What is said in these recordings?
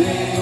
Deus.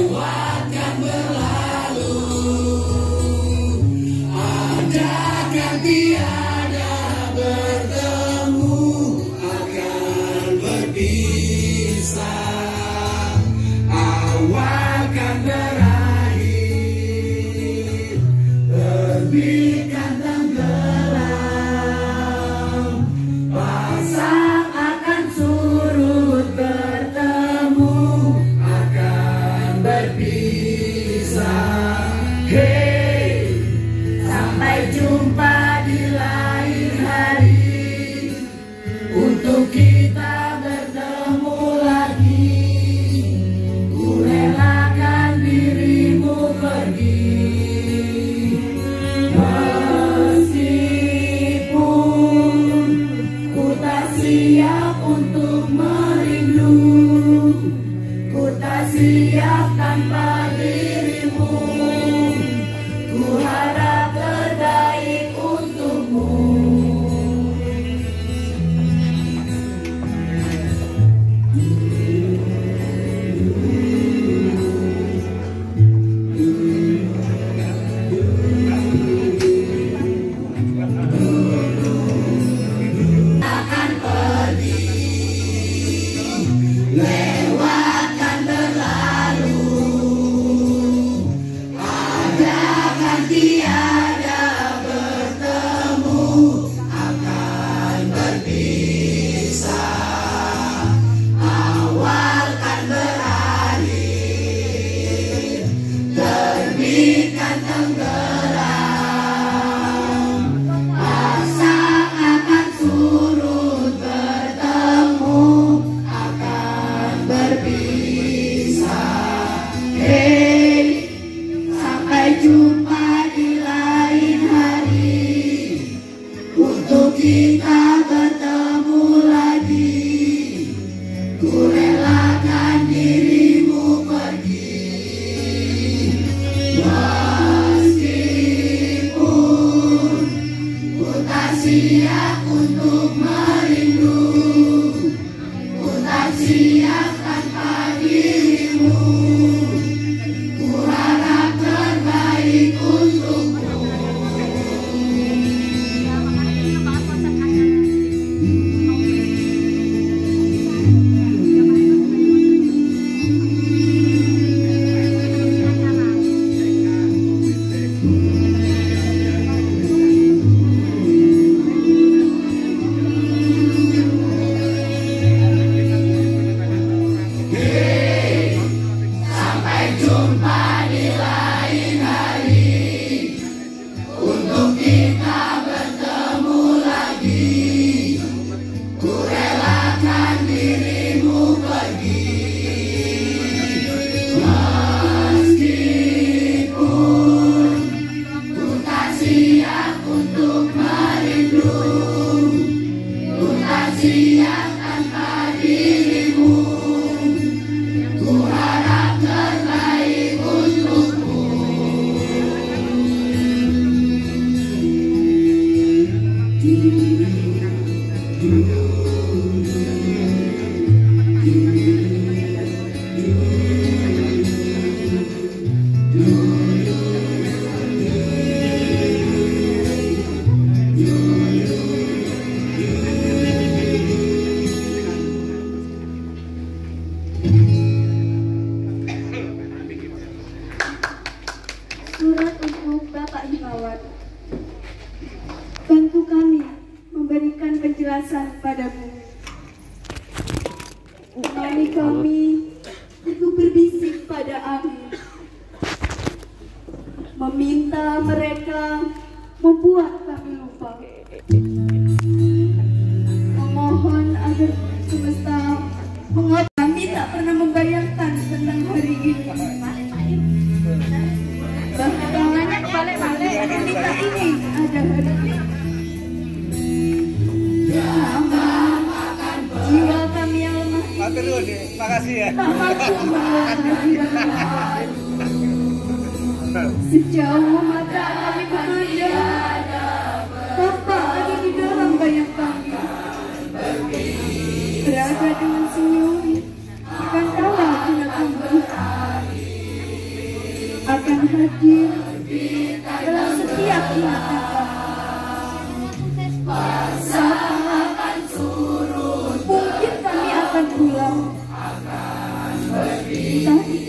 Penjelasan padamu. Kami kami itu berbisik pada angin. Meminta mereka membuat Makasih ya. mata kami Berada dengan senyum Akan kalah dengan kami hadir dalam setiap ingatan. tá?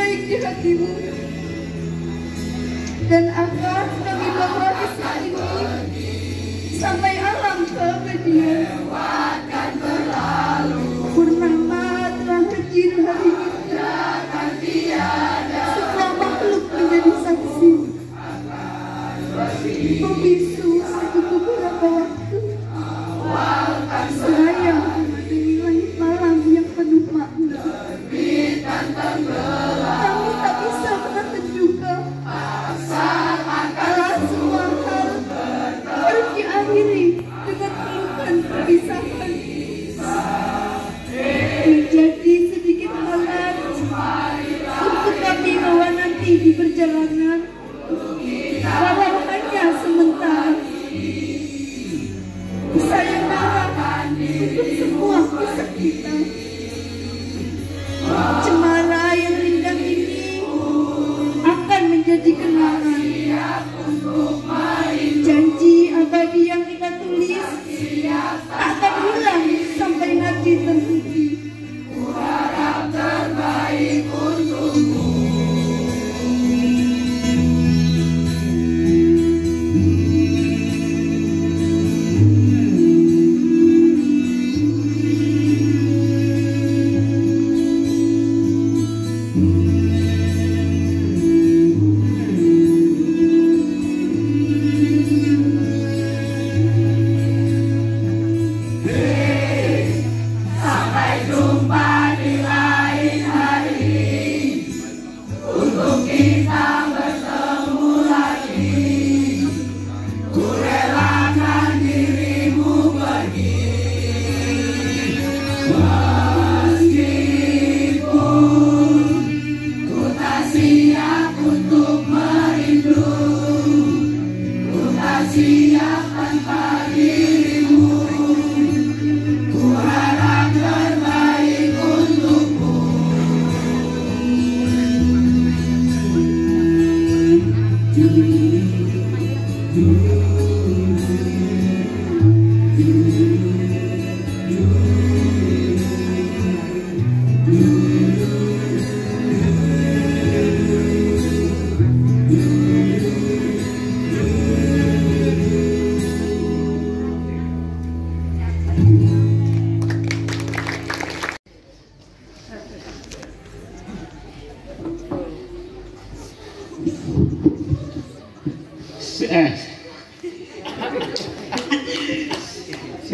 Perbaik di hatimu. Dan akan kami bawa kisah ini sampai alam keabadian. Purnama telah hadir hari ini. Semua makhluk menjadi saksi. Membisu satu beberapa waktu.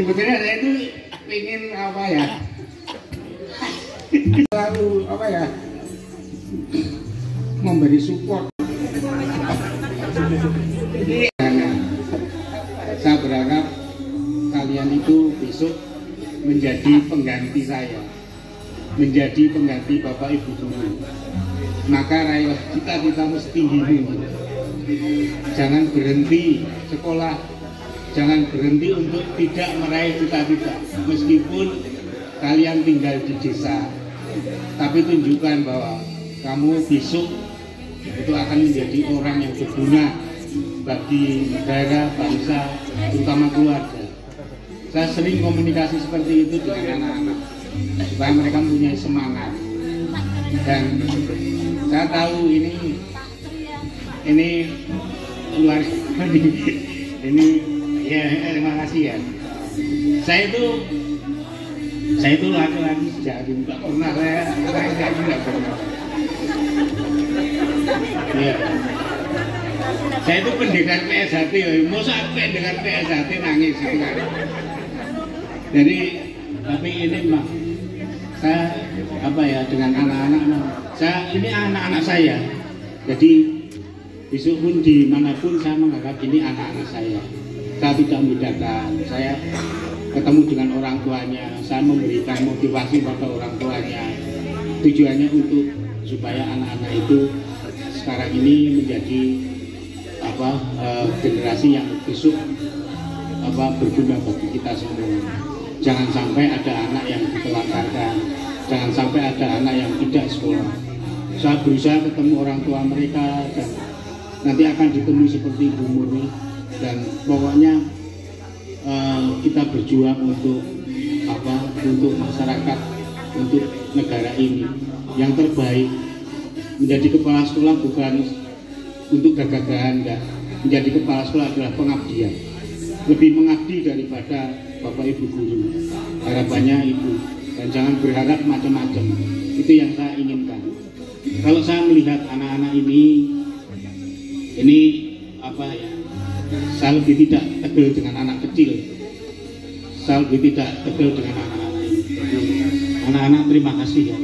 Sebetulnya saya itu ingin apa ya? Selalu apa ya? Memberi support. Saya berharap kalian itu besok menjadi pengganti saya. Menjadi pengganti bapak ibu guru maka raihlah kita kita mesti tinggi jangan berhenti sekolah jangan berhenti untuk tidak meraih cita-cita. Meskipun kalian tinggal di desa tapi tunjukkan bahwa kamu besok itu akan menjadi orang yang berguna bagi negara, bangsa, terutama keluarga. Saya sering komunikasi seperti itu dengan anak-anak supaya mereka punya semangat. Dan saya tahu ini ini luar ini Ya, terima kasih ya. Saya itu saya itu laki-laki sejati nggak pernah saya saya nggak pernah. Ya. Saya itu pendekar PSHT, ya. masa pendekar PSHT nangis gitu kan. Jadi tapi ini mah saya apa ya dengan anak-anak saya ini anak-anak saya. Jadi besok pun di mana pun saya menganggap ini anak-anak saya saya tidak membedakan saya ketemu dengan orang tuanya. Saya memberikan motivasi pada orang tuanya. Tujuannya untuk supaya anak-anak itu sekarang ini menjadi apa eh, generasi yang besok apa berguna bagi kita semua. Jangan sampai ada anak yang ditelantarkan. Jangan sampai ada anak yang tidak sekolah. Saya berusaha ketemu orang tua mereka dan nanti akan ditemui seperti Ibu Murni dan pokoknya eh, kita berjuang untuk apa? Untuk masyarakat untuk negara ini. Yang terbaik menjadi kepala sekolah bukan untuk gagah-gagahan enggak. Menjadi kepala sekolah adalah pengabdian. Lebih mengabdi daripada bapak ibu guru. Harapannya itu. Dan jangan berharap macam-macam. Itu yang saya inginkan. Kalau saya melihat anak-anak ini ini apa ya saya lebih tidak tegel dengan anak kecil. Saya lebih tidak tegel dengan anak-anak anak-anak terima kasih ya.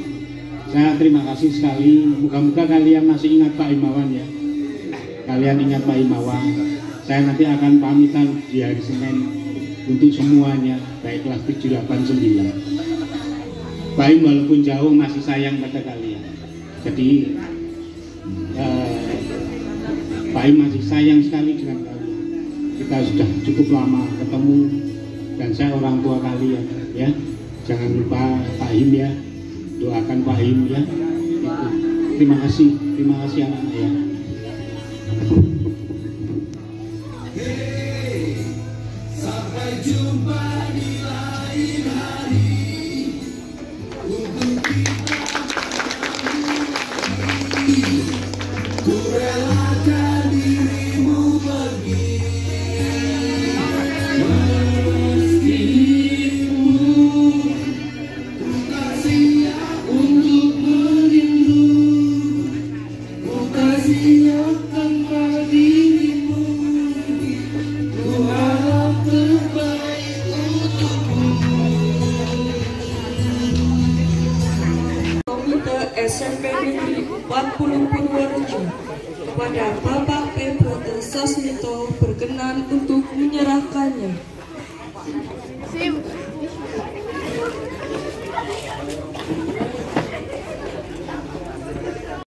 Saya terima kasih sekali. Moga-moga kalian masih ingat Pak Imawan ya. Kalian ingat Pak Imawan. Saya nanti akan pamitan di hari Senin untuk semuanya. Baik kelas 7, 8, 9 Pak Im walaupun jauh masih sayang pada kalian. Jadi eh, Pak masih sayang sekali dengan kalian kita sudah cukup lama ketemu dan saya orang tua kalian ya jangan lupa Pak Im ya. Doakan Pak Im ya. Itu. Terima kasih terima kasih anak-anak ya SMP Negeri 40 Purworejo kepada Bapak Pemprov Sasmito berkenan untuk menyerahkannya.